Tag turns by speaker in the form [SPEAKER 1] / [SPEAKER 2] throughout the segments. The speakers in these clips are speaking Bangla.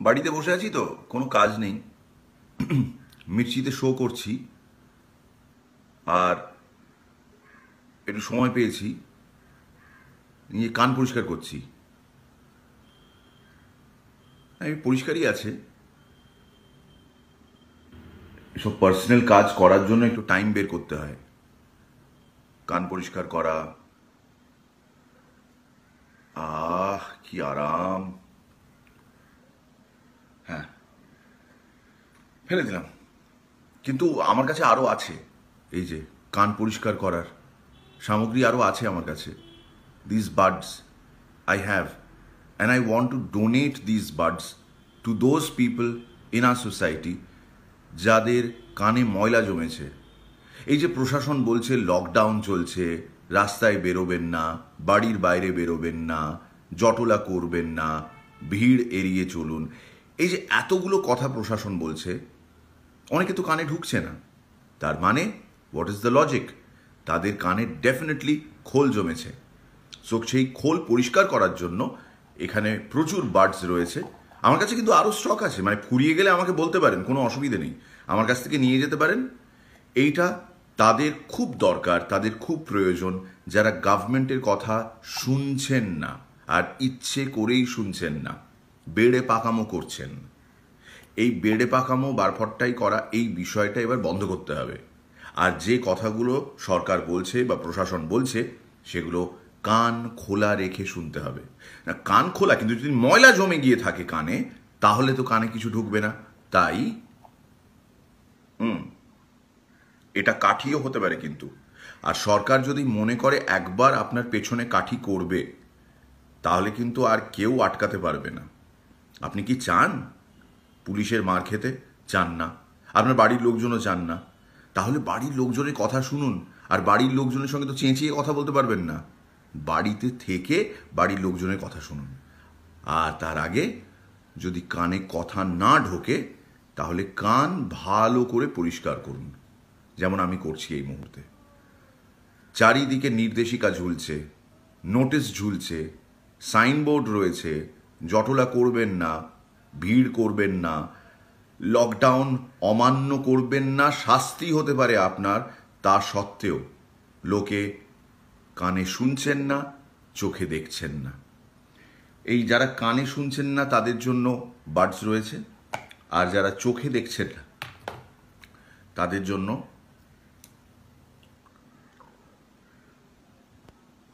[SPEAKER 1] বাড়িতে বসে আছি তো, কোনো কাজ নেই। মির্চিতে শো করছি। আর একটু সময় পেয়েছি। নিয়ে কান পরিষ্কার করছি। আমি পরিষ্কারই আছে। এসব পার্সোনাল কাজ করার জন্য একটু টাইম বের করতে হয়। কান পরিষ্কার করা। আহ, কি আরাম। ফেলে দিলাম। কিন্তু আমার কাছে আরও আছে। এই যে, কান পরিষ্কার করার সামগ্রী আরও আছে আমার কাছে। This birds I have and I want to donate this birds to those people in our society যাদের কানে ময়লা জমেছে। এই যে প্রশাসন বলছে লকডাউন চলছে, রাস্তায় বেরোবেন না, বাড়ির বাইরে বেরোবেন না, জটলা করবেন না, ভিড় এড়িয়ে চলুন। এই যে এতগুলো কথা প্রশাসন বলছে অনেকে তো কানে ঢুকছে না। তার মানে হোয়াট ইজ দ্য লজিক তাদের কানে ডেফিনেটলি খোল জমেছে। সো সেই খোল পরিষ্কার করার জন্য এখানে প্রচুর বার্ডস রয়েছে। আমার কাছে কিন্তু আরও স্টক আছে। মানে ফুরিয়ে গেলে আমাকে বলতে পারেন, কোনো অসুবিধে নেই। আমার কাছ থেকে নিয়ে যেতে পারেন। এইটা তাদের খুব দরকার, তাদের খুব প্রয়োজন, যারা গভর্নমেন্টের কথা শুনছেন না, আর ইচ্ছে করেই শুনছেন না, বেড়ে পাকামো করছেন। এই বেড়ে পাকামো বারফট্টাই করা এই বিষয়টা এবার বন্ধ করতে হবে। আর যে কথাগুলো সরকার বলছে বা প্রশাসন বলছে, সেগুলো কান খোলা রেখে শুনতে হবে। না, কান খোলা, কিন্তু যদি ময়লা জমে গিয়ে থাকে কানে, তাহলে তো কানে কিছু ঢুকবে না। তাই, হুম, এটা কাঠিও হতে পারে কিন্তু। আর সরকার যদি মনে করে একবার আপনার পেছনে কাঠি করবে, তাহলে কিন্তু আর কেউ আটকাতে পারবে না। আপনি কি চান? পুলিশের মার খেতে চান না। আপনার বাড়ির লোকজনও চান না। তাহলে বাড়ির লোকজনের কথা শুনুন, আর বাড়ির লোকজনের সঙ্গে তো চেঁচিয়ে কথা বলতে পারবেন না। বাড়িতে থেকে বাড়ির লোকজনের কথা শুনুন। আর তার আগে যদি কানে কথা না ঢোকে, তাহলে কান ভালো করে পরিষ্কার করুন। যেমন আমি করছি এই মুহূর্তে। চারিদিকে নির্দেশিকা ঝুলছে, নোটিশ ঝুলছে, সাইনবোর্ড রয়েছে, জটলা করবেন না ভিড় করবেন না। লকডাউন অমান্য করবেন না, শাস্তি হতে পারে আপনার, তা সত্ত্বেও লোকে কানে শুনছেন না, চোখে দেখছেন না। এই যারা কানে শুনছেন না, তাদের জন্য বার্ডস রয়েছে। আর যারা চোখে দেখছেন না, তাদের জন্য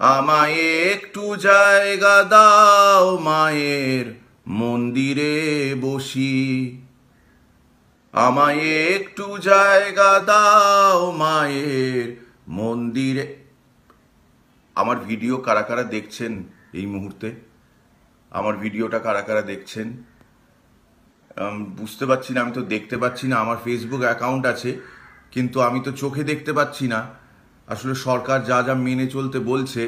[SPEAKER 1] আমায় একটু জায়গা দাও মায়ের। মন্দিরে বসি। আমায় একটু জায়গা দাও মায়ের মন্দিরে। আমার ভিডিও কারা কারা দেখছেন এই মুহূর্তে? আমার ভিডিওটা কারা কারা দেখছেন? বুঝতে পারছি না, আমি তো দেখতে পাচ্ছি না, আমার ফেসবুক অ্যাকাউন্ট আছে, কিন্তু আমি তো চোখে দেখতে পাচ্ছি না। আসলে সরকার যা যা মেনে চলতে বলছে,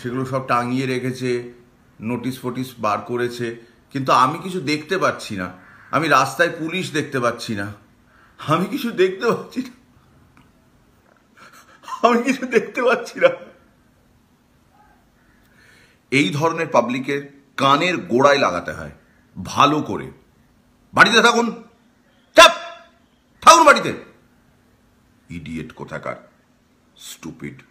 [SPEAKER 1] সেগুলো সব টাঙিয়ে রেখেছে নোটিশ ফটিস বার করেছে। কিন্তু আমি কিছু দেখতে পাচ্ছি না। আমি রাস্তায় পুলিশ দেখতে পাচ্ছি না। আমি কিছু দেখতে পাচ্ছি না। আমি কিছু দেখতে পাচ্ছি না। এই ধরনের পাবলিকের কানের গোড়ায় লাগাতে হয়। ভালো করে। বাড়িতে থাকুন। চাপ! থাকুন বাড়িতে। ইডিয়েট কোথাকার? স্টুপিড।